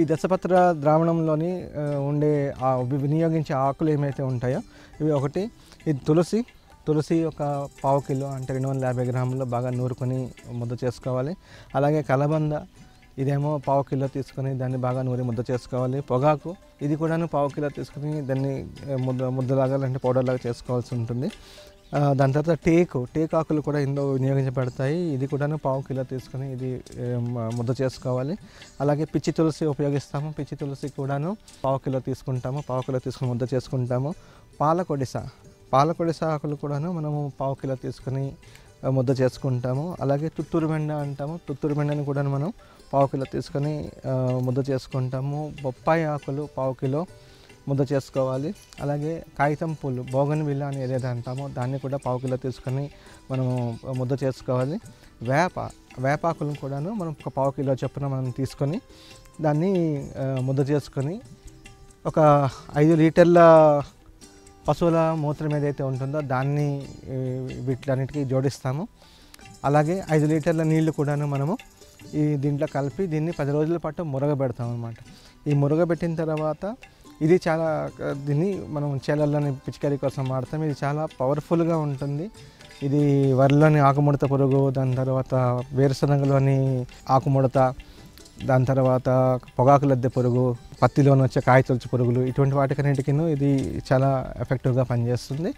ఈ దశపత్ర ద్రావణంలోని ఉండే వినియోగించే ఆకులు ఏమైతే ఉంటాయో ఇవి ఒకటి. ఇది తులసి తులసి ఒక పావు కిలో అంటే రెండు వందల యాభై గ్రాములు బాగా నూరుకొని ముద్ద చేసుకోవాలి. అలాగే కలబంద ఇదేమో పావు కిలో తీసుకొని దాన్ని బాగా నూరి ముద్ద చేసుకోవాలి. పొగాకు ఇది కూడాను పావు కిలో తీసుకొని దాన్ని ముద్ద ముద్దలాగా అంటే పౌడర్ లాగా చేసుకోవాల్సి ఉంటుంది. దాని తర్వాత టేకు టేక్ ఆకులు కూడా ఇందులో వినియోగించబడతాయి. ఇది కూడాను పావు కిలో తీసుకొని ఇది ముద్ద చేసుకోవాలి. అలాగే పిచ్చి తులసి ఉపయోగిస్తాము. పిచ్చి తులసి కూడాను పావు కిలో తీసుకుంటాము. పావు కిలో తీసుకొని ముద్ద చేసుకుంటాము. పాలకొడిస పాలకొడిస ఆకులు కూడాను మనము పావు కిలో తీసుకొని ముద్ద చేసుకుంటాము. అలాగే తుత్తూరు బెండ అంటాము. తుత్తూరు బెండని కూడా మనం పావు కిలో తీసుకొని ముద్ద చేసుకుంటాము. బొప్పాయి ఆకులు పావు కిలో. ముద్ద చేసుకోవాలి. అలాగే కాగితం పూలు బోగన్ విల్ల అని ఏదైతే అంటామో దాన్ని కూడా పావు కిలో తీసుకొని మనము ముద్ద చేసుకోవాలి. వేప వేపాకులను కూడాను మనం ఒక పావు కిలో చొప్పున మనం తీసుకొని దాన్ని ముద్ద చేసుకొని ఒక ఐదు లీటర్ల పశువుల మూత్రం ఏదైతే ఉంటుందో దాన్ని వీటిలన్నిటికీ జోడిస్తాము. అలాగే ఐదు లీటర్ల నీళ్ళు కూడాను మనము ఈ దీంట్లో కలిపి దీన్ని పది రోజుల పాటు మురగబెడతాం అనమాట ఈ మురగబెట్టిన తర్వాత ఇది చాలా దీన్ని మనం చేలల్లోని పిచికారీ కోసం వాడతాం. ఇది చాలా పవర్ఫుల్గా ఉంటుంది. ఇది వరిలోని ఆకుముడత పురుగు దాని తర్వాత వేరుశనగలోని ఆకుముడత దాని తర్వాత పొగాకు లద్దె పురుగు పత్తిలోని వచ్చే కాయతొలుచు పురుగులు ఇటువంటి వాటికన్నిటికీ ఇది చాలా ఎఫెక్టివ్గా పనిచేస్తుంది.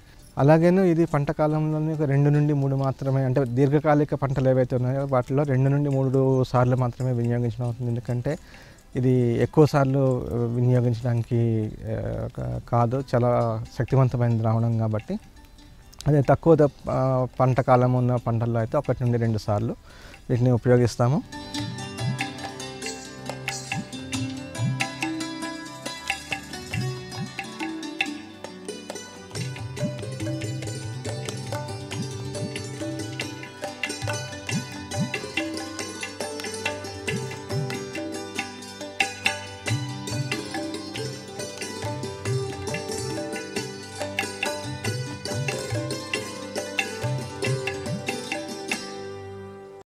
అలాగేను ఇది పంట కాలంలోనే ఒక రెండు నుండి మూడు మాత్రమే అంటే దీర్ఘకాలిక పంటలు ఏవైతే ఉన్నాయో వాటిలో రెండు నుండి మూడు సార్లు మాత్రమే వినియోగించడం అవుతుంది. ఎందుకంటే ఇది ఎక్కువ సార్లు వినియోగించడానికి కాదు చాలా శక్తివంతమైన ద్రావణం కాబట్టి. అదే తక్కువ పంట కాలం ఉన్న పంటల్లో అయితే ఒకటి నుండి రెండు సార్లు వీటిని ఉపయోగిస్తాము.